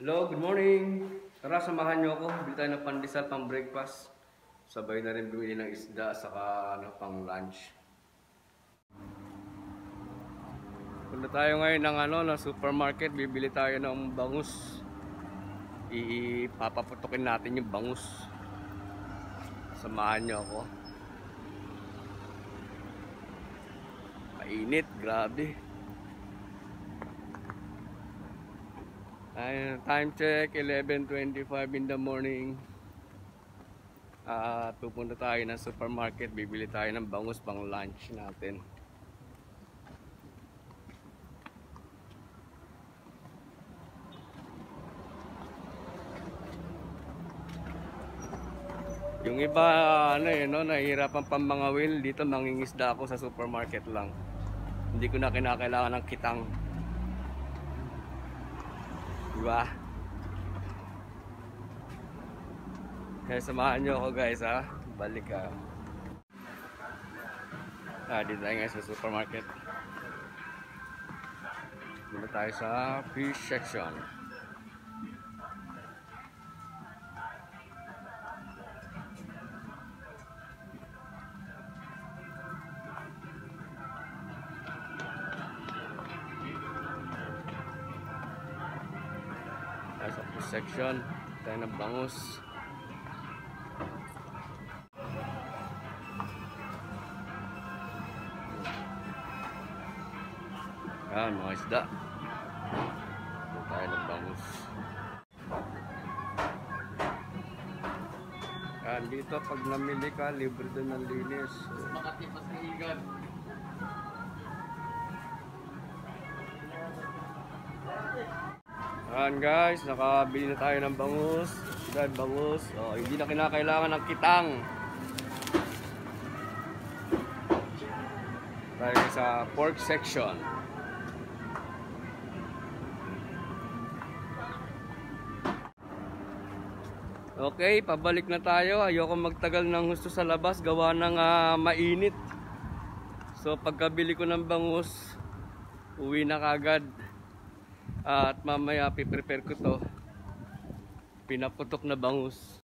Hello, good morning. Tara, samahan niyo ako. Bili tayo ng pandesal pang breakfast. Sabay na rin bumili ng isda saka ano, pang lunch. Punta tayo ngayon ng ano, ng supermarket. Bibili tayo ng bangus. Ipapaputokin natin yung bangus. Samahan niyo ako. Mainit, grabe. Ayun, time check, 11.25 in the morning. At pupunta tayo ng supermarket, bibili tayo ng bangus pang lunch natin. Yung iba, ano eh, no, nahihirapan will. Dito mangingisda ako sa supermarket lang. Hindi ko na kinakailangan ng kitang. Diba? Kaya samahan nyo ako guys ha. Balik ka. Ah, dito tayo ngayon sa supermarket. Dito tayo sa fish section. Tayo sa fish section. Tayo ng bangus. Yan, mga isda. Tayo ng bangus. Yan, dito pag namili ka, libre din ng linis. Makatipas ng igan. Yan guys, nakabili na tayo ng bangus. Dahil bangus. Oh, hindi na kinakailangan ng kitang. Tayo sa pork section. Okay, pabalik na tayo. Ayoko magtagal ng gusto sa labas. Gawa ng ah, mainit. So pagkabili ko ng bangus, uwi na kagad. At mamaya piprepare ko to. Pinaputok na bangus.